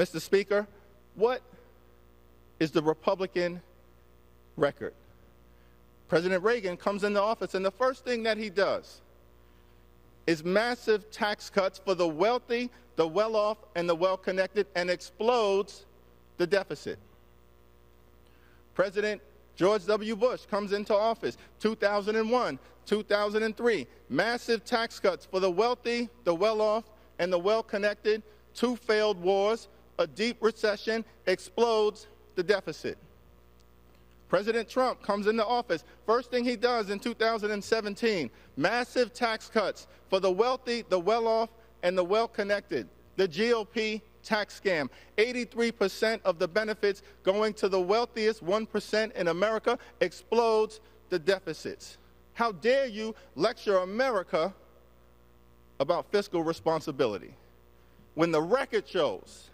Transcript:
Mr. Speaker, what is the Republican record? President Reagan comes into office, and the first thing that he does is massive tax cuts for the wealthy, the well off, and the well connected, and explodes the deficit. President George W. Bush comes into office 2001, 2003, massive tax cuts for the wealthy, the well off, and the well connected, two failed wars, a deep recession, explodes the deficit. President Trump comes into office. First thing he does in 2017 massive tax cuts for the wealthy, the well off, and the well connected. The GOP tax scam. 83% of the benefits going to the wealthiest 1% in America explodes the deficits. How dare you lecture America about fiscal responsibility when the record shows